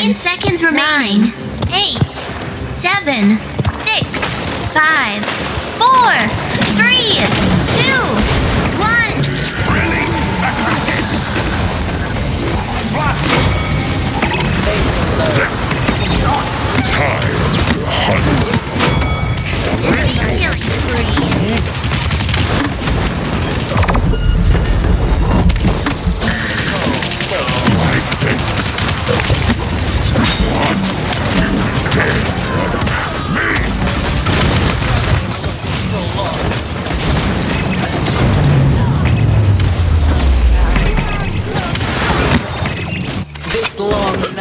15 seconds remaining. Nine, eight, seven, six, five, four, three.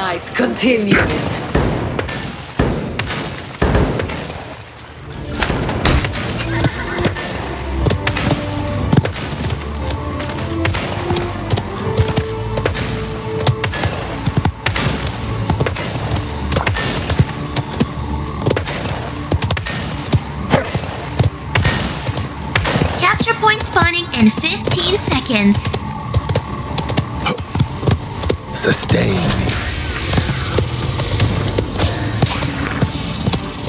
fight continues. spawning in 15 seconds. Sustain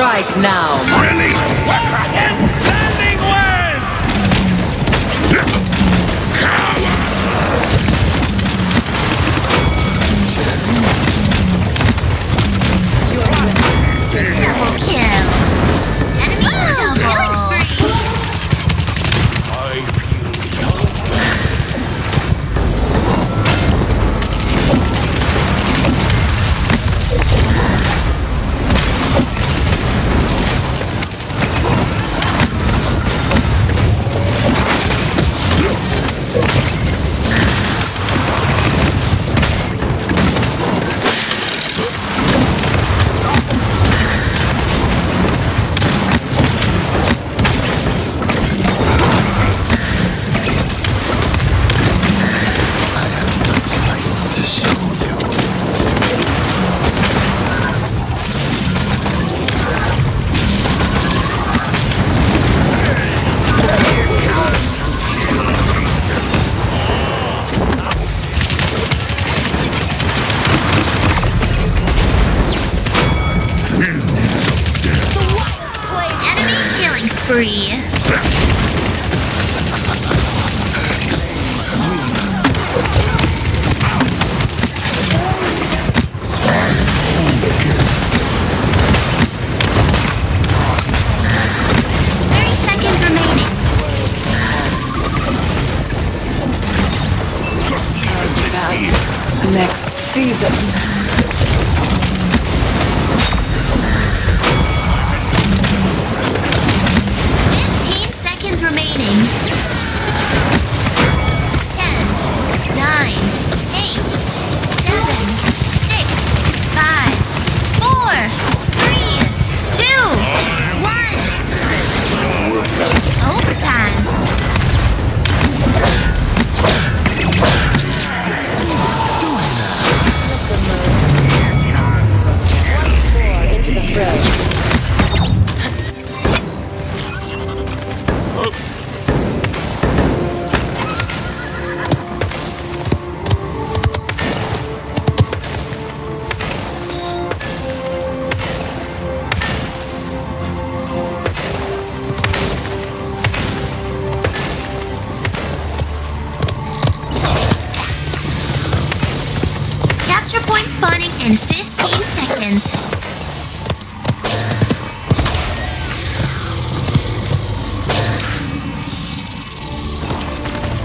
Strike now. Release.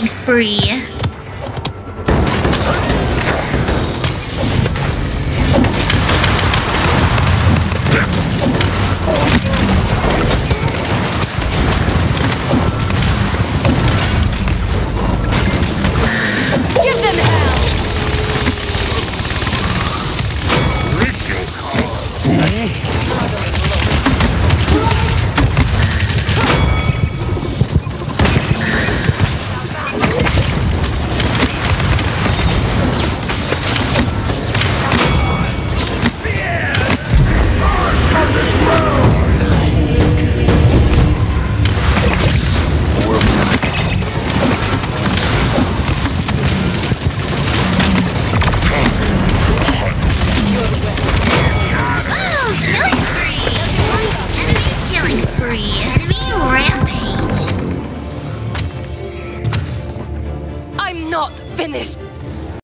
Killing spree.